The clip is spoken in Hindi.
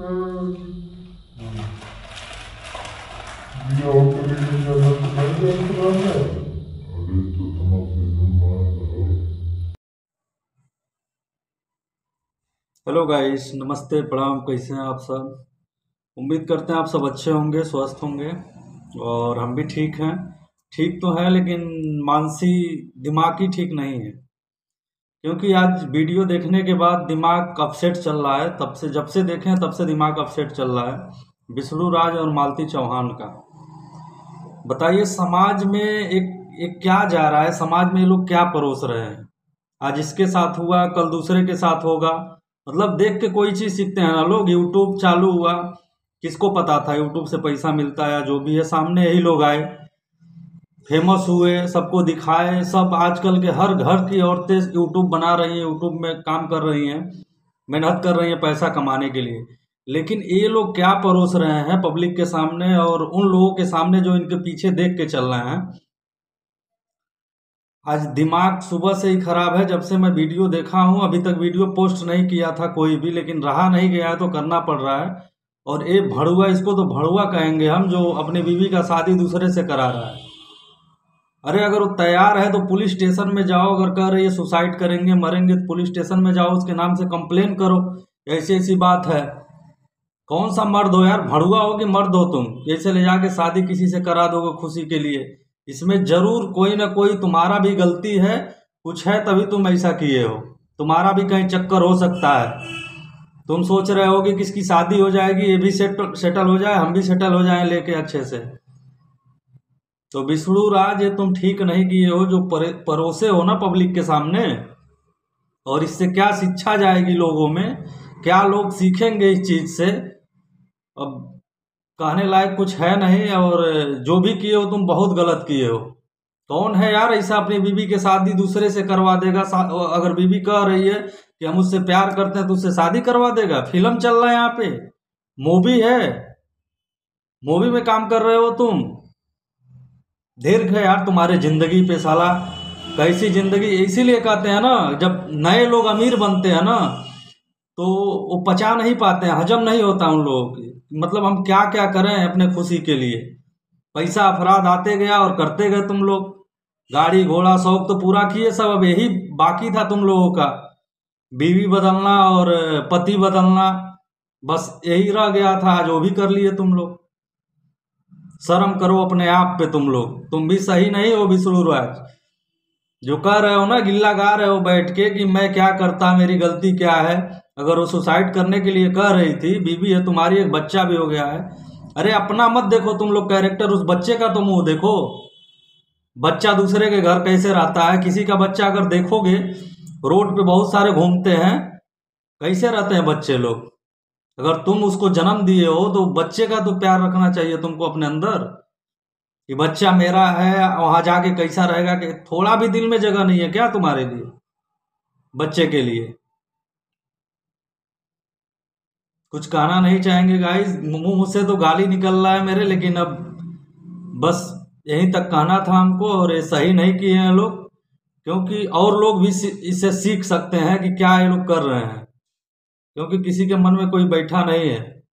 हेलो गाइस, नमस्ते, प्रणाम, कैसे हैं आप सब? उम्मीद करते हैं आप सब अच्छे होंगे, स्वस्थ होंगे, और हम भी ठीक हैं। ठीक तो है, लेकिन मानसी, दिमाग ही ठीक नहीं है। क्योंकि आज वीडियो देखने के बाद दिमाग अपसेट चल रहा है। तब से जब से देखें, तब से दिमाग अपसेट चल रहा है। विष्णु राज और मालती चौहान का। बताइए, समाज में एक एक क्या जा रहा है? समाज में ये लोग क्या परोस रहे हैं? आज इसके साथ हुआ, कल दूसरे के साथ होगा। मतलब देख के कोई चीज़ सीखते हैं ना लोग। यूट्यूब चालू हुआ। किसको पता था? यूट्यूब से पैसा मिलता है, जो भी है। सामने यही लोग आए। फ़ेमस हुए, सबको दिखाए, सब आजकल के हर घर की औरतें यूट्यूब बना रही हैं यूट्यूब में काम कर रही हैं, मेहनत कर रही हैं पैसा कमाने के लिए। लेकिन ये लोग क्या परोस रहे हैं पब्लिक के सामने और उन लोगों के सामने जो इनके पीछे देख के चल रहे हैं? आज दिमाग सुबह से ही खराब है, जब से मैं वीडियो देखा हूँ, अभी तक वीडियो पोस्ट नहीं किया था कोई भी, लेकिन रहा नहीं गया है तो करना पड़ रहा है। और ये भड़ुआ, इसको तो भड़ुआ कहेंगे हम, जो अपनी बीवी का शादी दूसरे से करा रहा है। अरे अगर वो तैयार है तो पुलिस स्टेशन में जाओ, अगर कह रही है सुसाइड करेंगे, मरेंगे तो पुलिस स्टेशन में जाओ, उसके नाम से कंप्लेन करो। ऐसी ऐसी बात है। कौन सा मर्द हो यार? भड़ुआ हो कि मर्द हो तुम? जैसे ले जाके शादी किसी से करा दोगे खुशी के लिए। इसमें ज़रूर कोई ना कोई तुम्हारा भी गलती है, कुछ है तभी तुम ऐसा किए हो। तुम्हारा भी कहीं चक्कर हो सकता है। तुम सोच रहे हो कि किसकी शादी हो जाएगी, ये भी सेटल सेटल हो जाए, हम भी सेटल हो जाए लेके अच्छे से। तो विष्णु राज, ये तुम ठीक नहीं किए हो, जो परोसे हो ना पब्लिक के सामने। और इससे क्या शिक्षा जाएगी लोगों में? क्या लोग सीखेंगे इस चीज़ से? अब कहने लायक कुछ है नहीं, और जो भी किए हो तुम बहुत गलत किए हो। कौन है यार ऐसा अपनी बीबी के शादी दूसरे से करवा देगा? अगर बीबी कह रही है कि हम उससे प्यार करते हैं तो उससे शादी करवा देगा? फ़िल्म चल रहा है यहाँ पे। मूवी है। मूवी में काम कर रहे हो तुम। दीर्घ है यार तुम्हारे ज़िंदगी पे साला। कैसी ज़िंदगी? इसीलिए कहते हैं ना, जब नए लोग अमीर बनते हैं ना तो वो पचा नहीं पाते हैं, हजम नहीं होता उन लोगों की। मतलब हम क्या क्या करें अपने खुशी के लिए? पैसा अपराध आते गया और करते गए तुम लोग। गाड़ी, घोड़ा, शौक तो पूरा किए सब, अब यही बाकी था तुम लोगों का। बीवी बदलना और पति बदलना, बस यही रह गया था जो भी कर लिए तुम लोग। शर्म करो अपने आप पे तुम लोग। तुम भी सही नहीं हो विष्णु राज जो कह रहे हो ना, गिल्ला गा रहे हो बैठ के कि मैं क्या करता, मेरी गलती क्या है? अगर वो सुसाइड करने के लिए कह रही थी, बीबी है, तुम्हारी एक बच्चा भी हो गया है। अरे अपना मत देखो तुम लोग कैरेक्टर उस बच्चे का तो मुँह देखो। बच्चा दूसरे के घर कैसे रहता है? किसी का बच्चा अगर देखोगे, रोड पे बहुत सारे घूमते हैं, कैसे रहते हैं बच्चे लोग? अगर तुम उसको जन्म दिए हो तो बच्चे का तो प्यार रखना चाहिए तुमको अपने अंदर, कि बच्चा मेरा है, वहाँ जाके कैसा रहेगा, कि थोड़ा भी दिल में जगह नहीं है क्या तुम्हारे लिए, बच्चे के लिए? कुछ कहना नहीं चाहेंगे गाइस मुँह से तो गाली निकल रहा है मेरे, लेकिन अब बस यहीं तक कहना था हमको, और ये सही नहीं किए हैं लोग, क्योंकि और लोग भी इससे सीख सकते हैं कि क्या ये लोग कर रहे हैं। क्योंकि किसी के मन में कोई बैठा नहीं है।